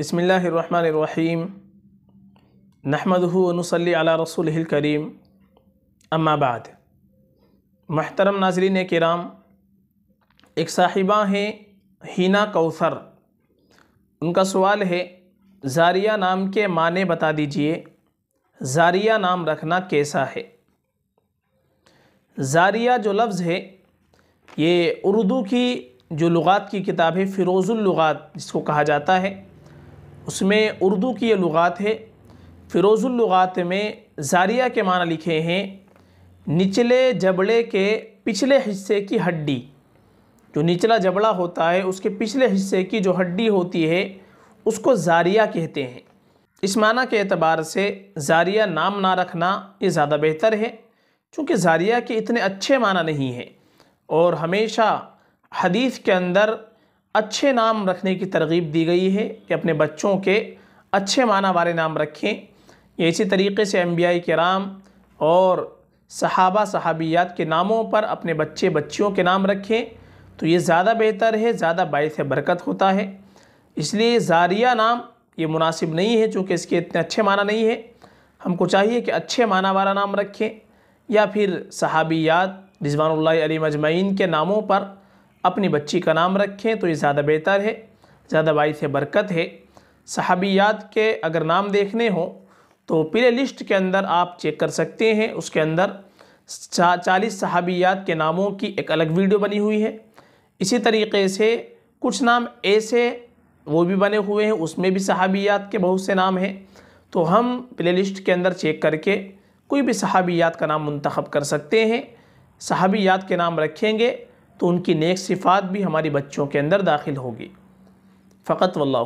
बसमीम अला रसूल करीम अम्माबाद महतरम नाजरीन कराम एक साहिबा हैं हीना कौसर उनका सवाल है ज़ारिया नाम के माने बता दीजिए ज़ारिया नाम रखना कैसा है ज़ारिया जो लफ्ज़ है ये उर्दू की जो लुगात की किताब है फ़िरोज़ुल्लुगात जिसको कहा जाता है उसमें उर्दू की ये लुगात है फ़िरोज़ुल्लुगात में ज़ारिया के माना लिखे हैं, निचले जबड़े के पिछले हिस्से की हड्डी। जो निचला जबड़ा होता है, उसके पिछले हिस्से की जो हड्डी होती है, उसको ज़ारिया कहते हैं। इस माना के अतबार से ज़ारिया नाम ना रखना ये ज़्यादा बेहतर है चूँकि ज़ारिया के इतने अच्छे माना नहीं है। और हमेशा हदीस के अंदर अच्छे नाम रखने की तरगीब दी गई है कि अपने बच्चों के अच्छे माना वाले नाम रखें। ये इसी तरीके से अम्बिया कराम और सहाबा सहाबियात के नामों पर अपने बच्चे बच्चियों के नाम रखें। तो ये ज़्यादा बेहतर है, ज़्यादा बायस बरकत होता है। इसलिए ज़ारिया नाम ये मुनासिब नहीं है, चूँकि इसके इतने अच्छे माना नहीं है। हमको चाहिए कि अच्छे माना वाला नाम रखें या फिर सहाबियात रिजवान अली के नामों पर अपनी बच्ची का नाम रखें तो ये ज़्यादा बेहतर है, ज़्यादा बाईस बरकत है। सहाबियात के अगर नाम देखने हों तो प्ले लिस्ट के अंदर आप चेक कर सकते हैं, उसके अंदर चालीस सहाबियात के नामों की एक अलग वीडियो बनी हुई है। इसी तरीके से कुछ नाम ऐसे वो भी बने हुए हैं, उसमें भी सहाबियात के बहुत से नाम हैं। तो हम प्ले लिस्ट के अंदर चेक करके कोई भी सहाबियात का नाम मंतखब कर सकते हैं। सहाबियात के नाम रखेंगे तो उनकी नेक सिफ़ात भी हमारे बच्चों के अंदर दाखिल होगी। फ़कत वल्लाम